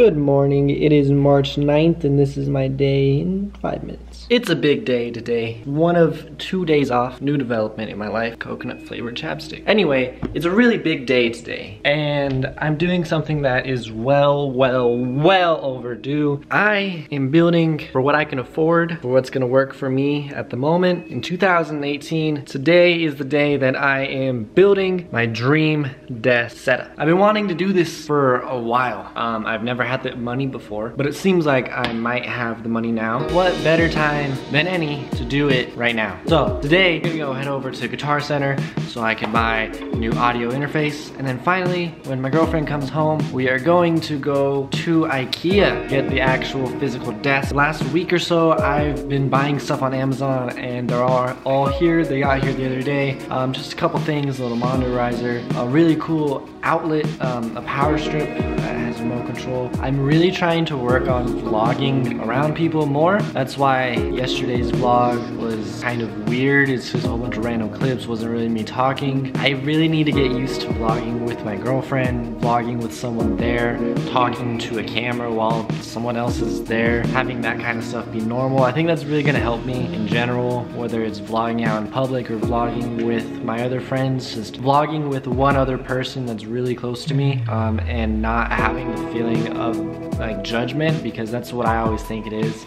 Good morning. It is March 9th and this is my day in five minutes. It's a big day today. One of two days off. New development in my life. Coconut flavored chapstick. Anyway, it's a really big day today and I'm doing something that is well, well, well overdue. I am building for what I can afford, for what's gonna work for me at the moment. In 2018, today is the day that I am building my dream desk setup. I've been wanting to do this for a while. Um, I've never had the money before, but it seems like I might have the money now. What better time than any to do it right now? So today, I'm gonna go head over to Guitar Center so I can buy a new audio interface. And then finally, when my girlfriend comes home, we are going to go to Ikea, get the actual physical desk. Last week or so, I've been buying stuff on Amazon and they're all, all here. They got here the other day. Um, just a couple things, a little monitor riser, a really cool outlet, um, a power strip that has remote control. I'm really trying to work on vlogging around people more. That's why yesterday's vlog was kind of weird. It's just a whole bunch of random clips, wasn't really me talking. I really need to get used to vlogging with my girlfriend, vlogging with someone there, talking to a camera while someone else is there, having that kind of stuff be normal. I think that's really gonna help me in general, whether it's vlogging out in public or vlogging with my other friends, just vlogging with one other person that's really close to me um, and not having the feeling of like judgment because that's what I always think it is.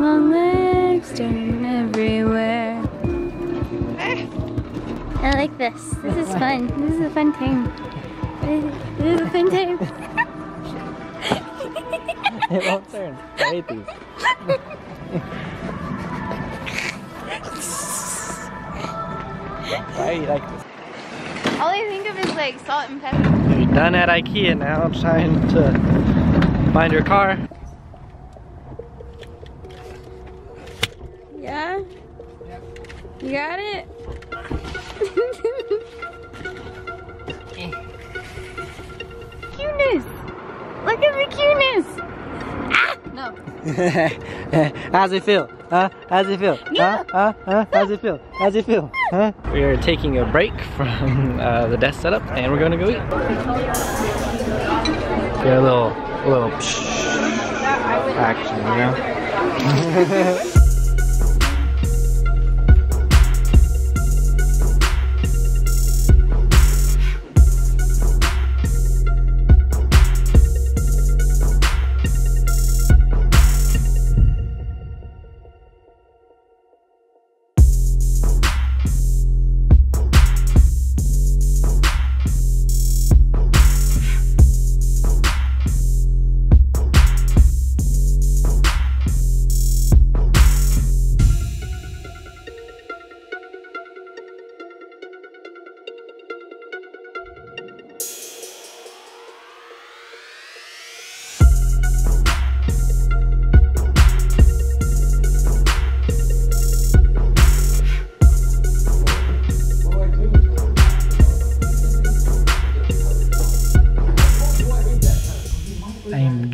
My legs turn everywhere. I like this. This is fun. This is a fun time. This is a fun time. it won't turn. I hate these. Why do you like this? All I think of is like salt and pepper. You're done at Ikea now, trying to find your car. Yeah? You got it? cuteness! Look at the cuteness! Ah! No. How's it feel? Huh? How's it feel? Huh? Huh? Huh? How's it feel? How's it feel? Huh? We are taking a break from uh, the desk setup and we're gonna go eat. Get a little, a little action, you know?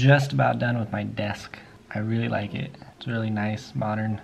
just about done with my desk. I really like it. It's really nice, modern.